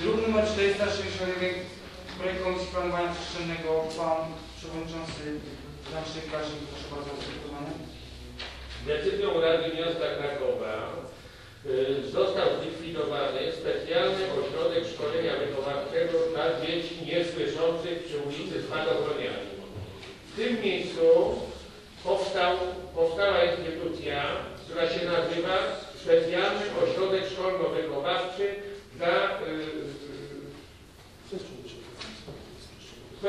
Druk numer 461 projekt Komisji Planowania Przestrzennego Pan Przewodniczący Jan Szczykarz. Proszę bardzo przygotowanie. Decyzją Rady Miasta Krakowa y, został zlikwidowany specjalny ośrodek szkolenia wychowawczego dla dzieci niesłyszących przy ulicy Spadochronianej. W tym miejscu powstał, powstała instytucja, która się nazywa Specjalny Ośrodek Szkolno-Wychowawczy dla y,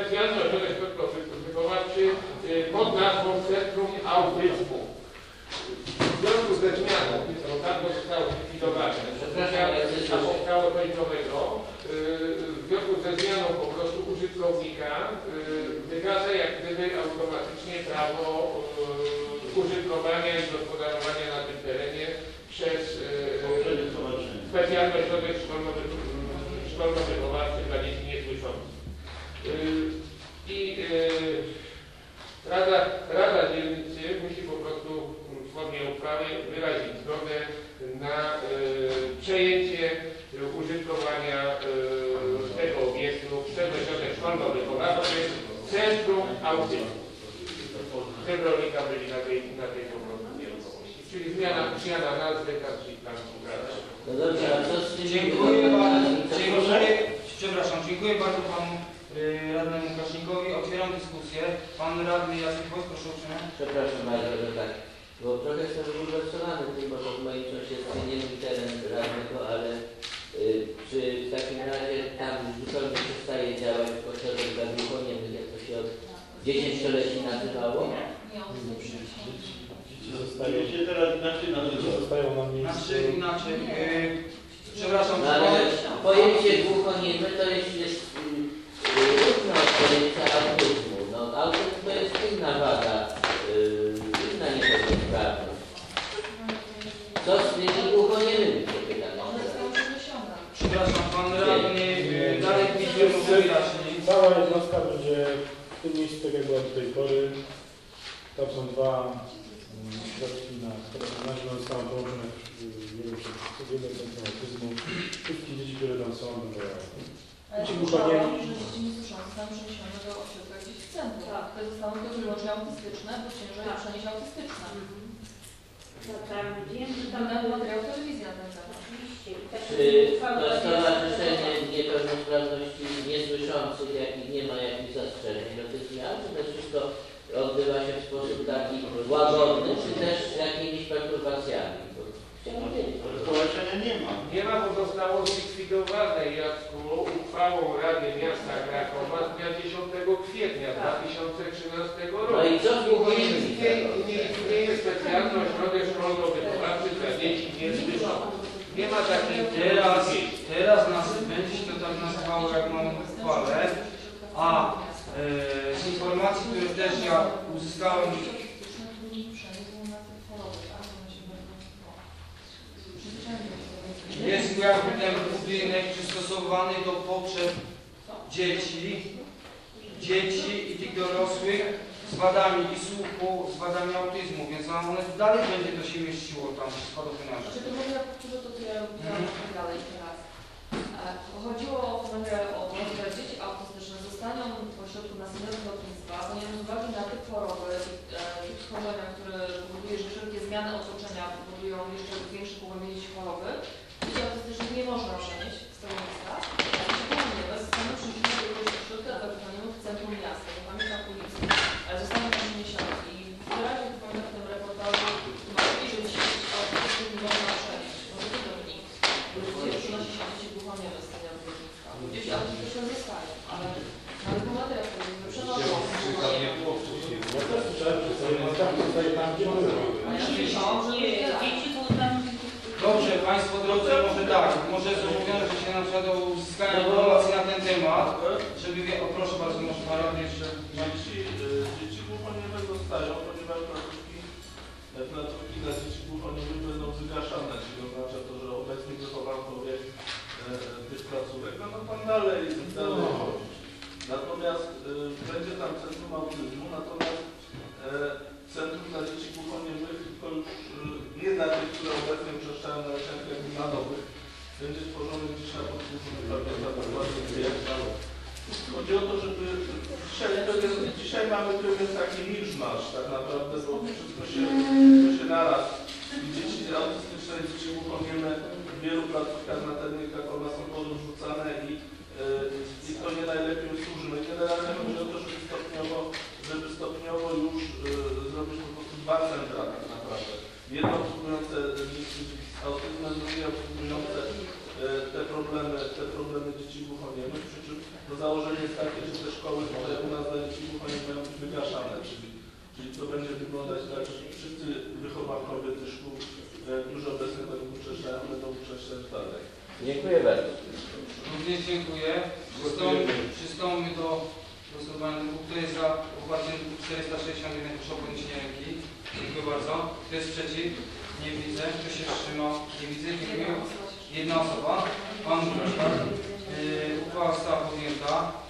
Specjalny Ośrodek Szkolno-Wychowawczy y, pod nazwą Centrum Autyzmu. W związku ze zmianą, to dawno zostało zlikwidowane, powstało coś nowego, yy, w związku ze zmianą po prostu użytkownika yy, wygasa jak gdyby automatycznie prawo użytkowania i gospodarowania na tym terenie przez specjalny ośrodek szkolno-wy- szkolno-wychowawczy dla dzieci niesłyszących. I yy, Rada, Rada Dzielnicy musi po prostu w formie uchwały wyrazić zgodę na y, przejęcie y, użytkowania y, tego obiektu przez ośrodek szkolno-wychowawczy Centrum Autyzmu. Hydraulika byli na tej, na tej nieruchomości. Czyli zmiana, zmiana nazwy, karty planu współpracy. No. Dziękuję bardzo. Dziękuję, przepraszam, dziękuję bardzo panu y, radnemu Kasznikowi. Otwieram dyskusję. Pan radny Jacek Wojt, proszę uprzejmie. Przepraszam bardzo, że tak. Bo trochę jestem wybudowany tym, bo to w moim sąsiedztwie nie mój teren radnego, ale y, czy w takim razie tam zupełnie przestaje działać ośrodek dla głuchoniemych, jak to się od dziesięcioleci nazywało? Zostaje się teraz inaczej nazywa. Zostają na miejscu. Znaczy inaczej. y, Przepraszam, No ale pojęcie głuchoniemy to jest, jest y, y, różne od pojęcia autyzmu. No autyzm to jest inna wada, y, inna niepełnosprawność. Co z tymi głuchoniemymi się pytam? przepraszam, pan radny y, dalej Cała jednostka będzie w tym miejscu, tak jak była do tej pory. Tam są dwa mm, środki na personalne, one zostaną połączone w jednym centrum autyzmu. Wszystkie dzieci, które tam są, będą Ale Ci że dzieci niesłyszące tam przeniesione do ośrodka gdzieś w centrum. Tak. Te zostaną tylko wyłącznie autystyczne, bo ciężej Tak. przenieść autystyczne. No tam wiem, że Tam nawet materiał telewizji na ten temat. oczywiście. i tak uchwała to jest- stowarzyszenie niepewnosprawności niesłyszących, jakich nie ma jakichś zastrzeżeń do tych zmian, czy to wszystko odbywa się w sposób taki łagodny, czy też z jakimiś perturbacjami? Stowarzyszenia nie ma. Nie ma, bo zostało zlikwidowane Jacku uchwałą Rady Miasta Krakowa z dnia 10 kwietnia 2013 roku. No i co z Nie istnieje, nie istnieje specjalny ośrodek szkolno-wychowawczy dla dzieci niesłyszących. Nie ma takiej Teraz, teraz nas będzie się to tak nazywało, jak mamy w uchwale, a z informacji, które też ja uzyskałem, jest jakby ten budynek przystosowany do potrzeb dzieci, dzieci i tych dorosłych z wadami i słuchu, z wadami autyzmu, więc one dalej będzie to się mieściło tam w spadochroniarze. Znaczy to może powtórzę to, co ja Mhm. dalej teraz. E, Chodziło o że o to, że dzieci autystyczne zostaną w ośrodku na lotnictwa, ponieważ z uwagi na typ choroby, e, schorzenia, który powoduje, że wszelkie zmiany otoczenia powodują jeszcze większe pogłębienie się choroby, dzieci autystycznych nie można przenieść z tego miejsca, a dzieci ponieważ zostaną przeniesione do jakiegoś ośrodka zatrudnionego w centrum miasta, nie pamiętam ulicy, ale zostaną przeniesione i wyraźnie pamiętam w tym reportażu tłumaczyli, że dzieci autystycznych nie można przenieść, może to do nich. Ludzie przynosi się dzieci głuchonieme z tego lotniska. Dzieci autystyczne zostają, ale na regulatę jak powiedzmy przenoszą. Ja też słyszałem, że sobie na tak tutaj tam, gdzie były. A ja słyszałam, że Nie, nie tak. dzieci było tam Dobrze, Państwo drodzy, może tak, może zobowiążę się na przykład do uzyskania informacji na ten temat, żeby, wie- o proszę bardzo, może Pan radny jeszcze... Dzieci, y, dzieci głuchonieme zostają, ponieważ placówki, e, placówki dla dzieci głuchoniemych będą wygaszane, czyli oznacza to, że obecni wychowawcowie e, tych placówek będą tam dalej, dalej chodzić. Natomiast będzie tam centrum autyzmu, natomiast e, centrum dla dzieci głuchoniemych, tylko już y, nie dla tych, które obecnie uczęszczają na leczenie, nowych, będzie tworzone gdzieś na podwórzu Chodzi o to, żeby dzisiaj, to dzisiaj mamy pewien taki miszmasz tak naprawdę, bo wszystko się, wszystko się naraz. Dzieci autystyczne dzieci głuchonieme w wielu placówkach na terminach one są porzucane i, yy, i to nie najlepiej służy. No generalnie chodzi o to, żeby stopniowo, żeby stopniowo już yy, zrobić po prostu dwa centra tak naprawdę. Jedno obsługujące dzieci z autyzmem, drugie obsługujące e, te problemy, te problemy dzieci głuchoniemych, przy czym to założenie jest takie, że te szkoły, które u nas dla dzieci głuchoniemych mają być wygaszane, czyli, czyli to będzie wyglądać tak, że wszyscy wychowankowie tych szkół, e, którzy obecnie tego uczęszczają, będą uczęszczać dalej. Dziękuję bardzo. Również dziękuję. Przystąpmy, przystąpmy do głosowania. Kto jest za poparciem 461, proszę o podniesienie ręki. Dziękuję bardzo. Kto jest przeciw? Nie widzę. Kto się wstrzymał? Nie widzę. Dziękuję. Jedna osoba. Pan Gruszka. Yy, uchwała została podjęta.